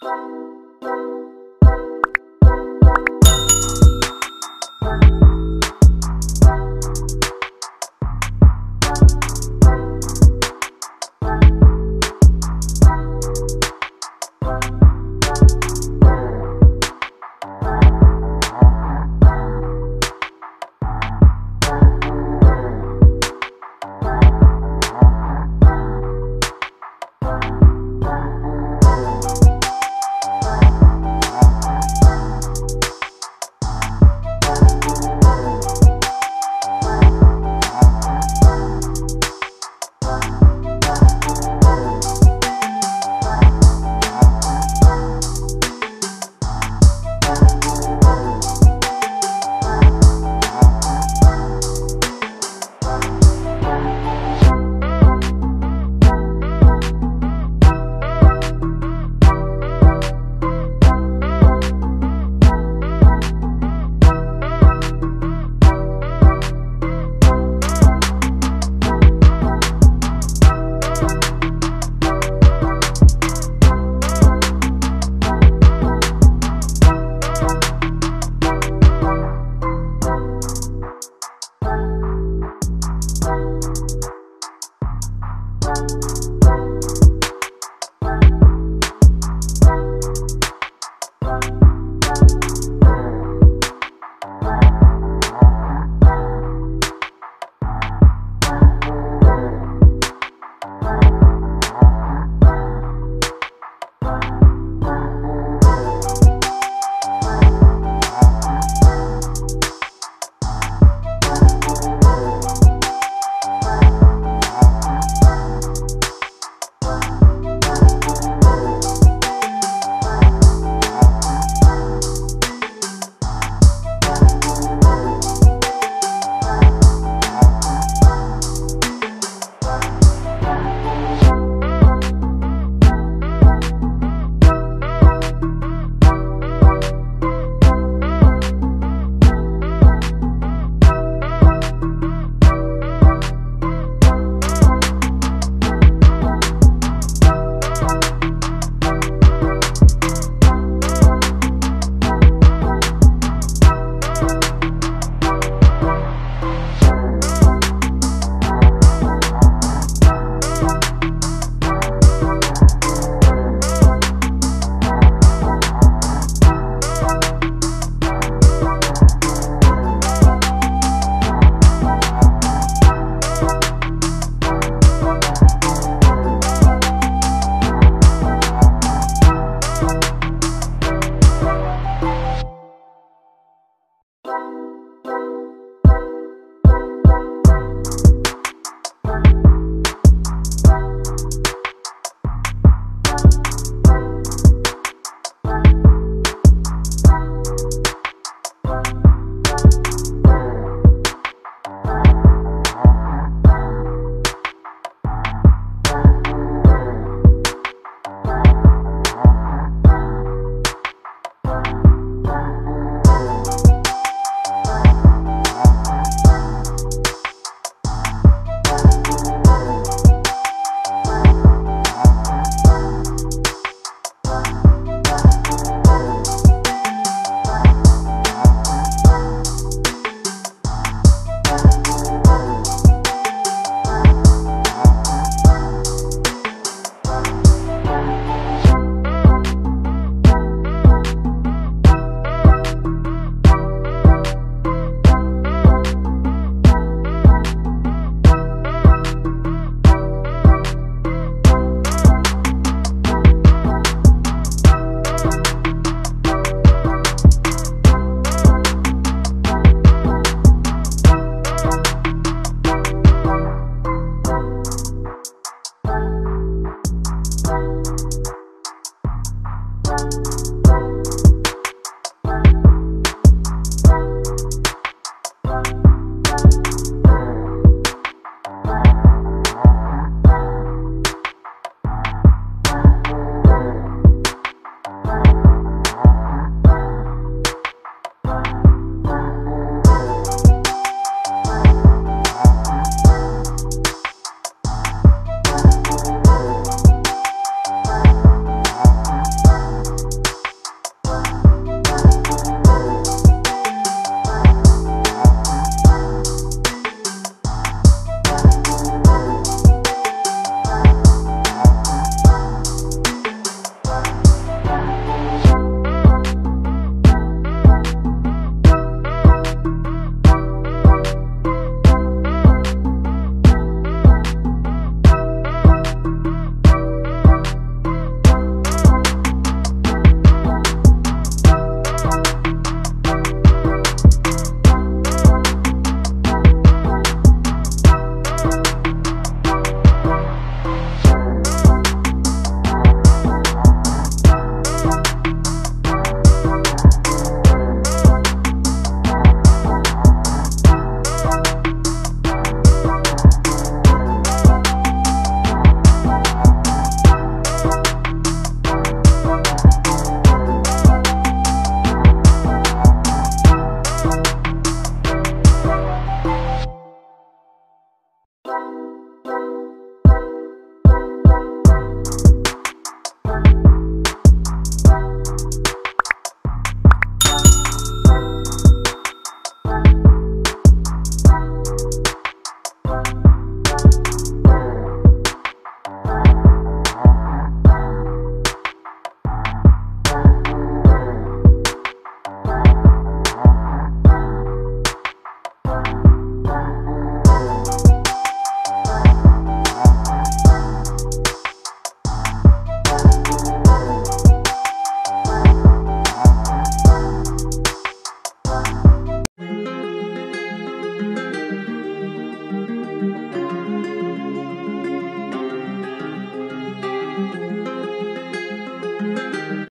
Bye.